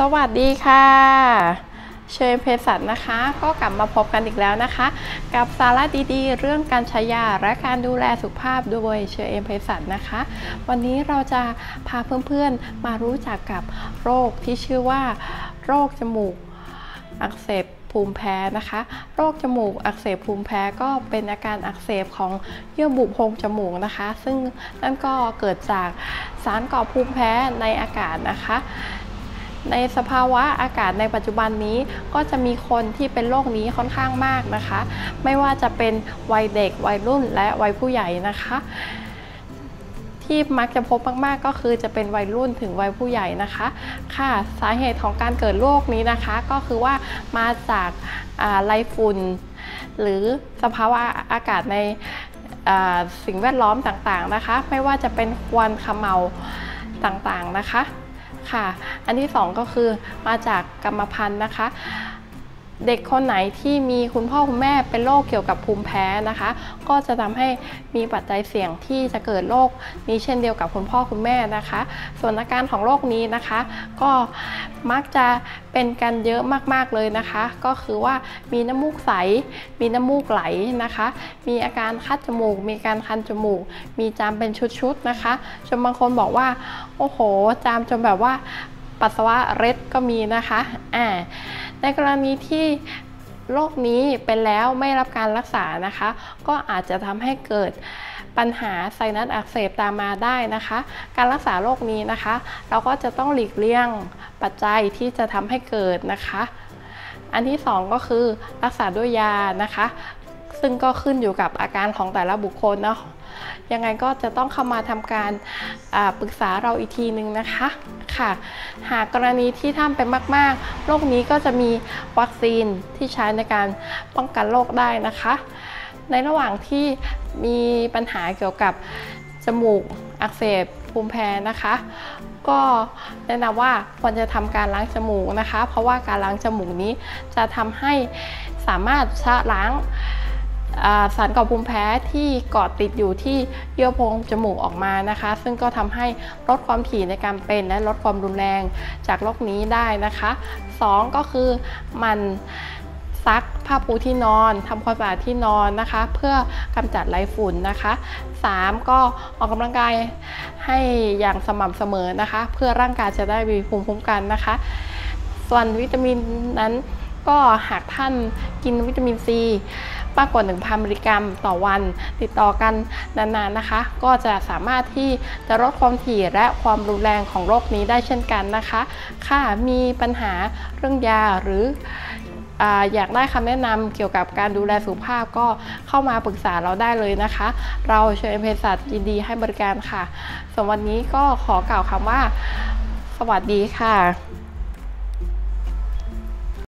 สวัสดีค่ะ เชยเภสัชนะคะ ก็กลับมาพบกันอีกแล้วนะคะ กับสาระดีๆ เรื่องการใช้ยาและการดูแลสุขภาพโดยเชยเอมเภสัชนะคะ วันนี้เราจะพาเพื่อนๆมารู้จักกับโรคที่ชื่อว่า โรคจมูกอักเสบภูมิแพ้นะคะ โรคจมูกอักเสบภูมิแพ้ก็เป็นอาการอักเสบของเยื่อบุโพรงจมูกนะคะ ซึ่งนั่นก็เกิดจากสารก่อภูมิแพ้ในอากาศนะคะ ในสภาวะอากาศในปัจจุบันนี้ก็จะมีคนที่เป็นโรคนี้ค่อนข้างมากนะคะ ไม่ว่าจะเป็นวัยเด็กวัยรุ่นและวัยผู้ใหญ่นะคะ ที่มักจะพบมากๆ ก็คือจะเป็นวัยรุ่นถึงวัยผู้ใหญ่นะคะ ค่ะสาเหตุของการเกิดโรคนี้นะคะ ก็คือว่ามาจากไรฝุ่น หรือสภาวะอากาศในสิ่งแวดล้อมต่างๆนะคะ ไม่ว่าจะเป็นควันขมเมาต่างๆนะคะ ค่ะ อันที่สองก็คือมาจากกรรมพันธุ์นะคะ เด็กคนไหนที่มีคุณพ่อคุณแม่เป็นโรคเกี่ยวกับภูมิแพ้นะคะ ก็จะทำให้มีปัจจัยเสี่ยงที่จะเกิดโรคนี้เช่นเดียวกับคุณพ่อคุณแม่นะคะ ส่วนอาการของโรคนี้นะคะ ก็มักจะเป็นกันเยอะมากๆเลยนะคะ ก็คือว่ามีน้ำมูกใส มีน้ำมูกไหลนะคะ มีอาการคัดจมูก มีการคันจมูก มีจามเป็นชุดๆนะคะจนบางคนบอกว่า โอ้โห จามจนแบบว่าปัสสาวะเร็ดก็มีนะคะอ่า ในกรณีที่โรคนี้เป็นแล้วไม่รับการรักษานะคะ ก็อาจจะทำให้เกิดปัญหาไซนัสอักเสบตามมาได้นะคะ การรักษาโรคนี้นะคะ เราก็จะต้องหลีกเลี่ยงปัจจัยที่จะทำให้เกิดนะคะ อันที่ 2 ก็คือรักษาด้วยยานะคะ ซึ่งก็ขึ้นอยู่กับอาการของแต่ละบุคคลเนาะ ยังไงก็จะต้องเข้ามาทำการปรึกษาเราอีกทีนึงนะคะค่ะ หากกรณีที่ท่านเป็นมาก ๆ โรคนี้ก็จะมีวัคซีนที่ใช้ในการป้องกันโรคได้นะคะ ในระหว่างที่มีปัญหาเกี่ยวกับจมูกอักเสบภูมิแพ้นะคะ ก็แนะนำว่าควรจะทำการล้างจมูกนะคะ เพราะว่าการล้างจมูกนี้จะทำให้สามารถชะล้าง สารก่อภูมิแพ้ที่เกาะติดอยู่ที่เยื่อโพรงจมูกออกมานะคะ ซึ่งก็ทำให้ลดความถี่ในการเป็นและลดความรุนแรงจากโรคนี้ได้นะคะ 2 ก็คือมันซักผ้าปูที่นอนทำความสะอาดที่นอนนะคะ เพื่อกำจัดไรฝุ่นนะคะ 3 ก็ออกกำลังกายให้อย่างสม่ำเสมอนะคะ เพื่อร่างกายจะได้มีภูมิคุ้มกันนะคะ ส่วนวิตามินนั้น ก็หากท่านกินวิตามินซีมากกว่า 1,000 มิลลิกรัมต่อวัน ติดต่อกันนานๆนะคะ ก็จะสามารถที่จะลดความถี่และความรุนแรงของโรคนี้ได้เช่นกันนะคะ ค่ะมีปัญหาเรื่องยาหรืออยากได้คำแนะนำเกี่ยวกับการดูแลสุขภาพก็เข้ามาปรึกษาเราได้เลยนะคะ เราเชิญเภสัชยินดีให้บริการค่ะส่วนวันนี้ก็ขอกล่าวคำว่า สวัสดีค่ะ